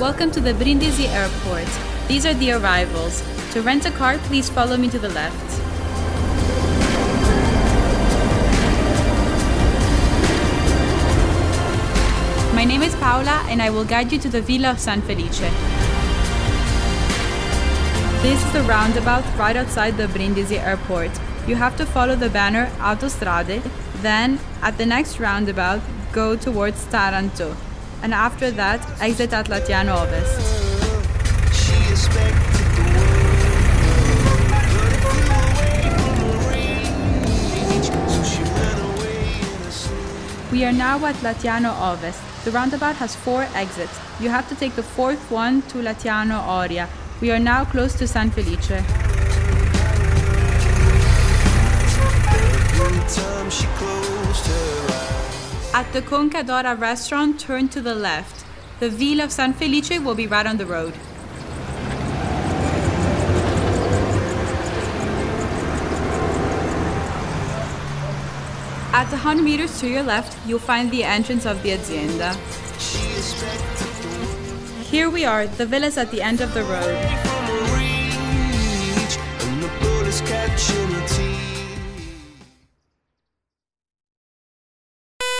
Welcome to the Brindisi Airport. These are the arrivals. To rent a car, please follow me to the left. My name is Paola and I will guide you to the Villa of San Felice. This is the roundabout right outside the Brindisi airport. You have to follow the banner Autostrade, then at the next roundabout, go towards Taranto, and after that, exit at Latiano Ovest. We are now at Latiano Ovest. The roundabout has four exits. You have to take the fourth one to Latiano Oria. We are now close to San Felice. At the Concadora restaurant, turn to the left. The Villa of San Felice will be right on the road. At 100 meters to your left, you'll find the entrance of the Azienda. Here we are, the villa's at the end of the road.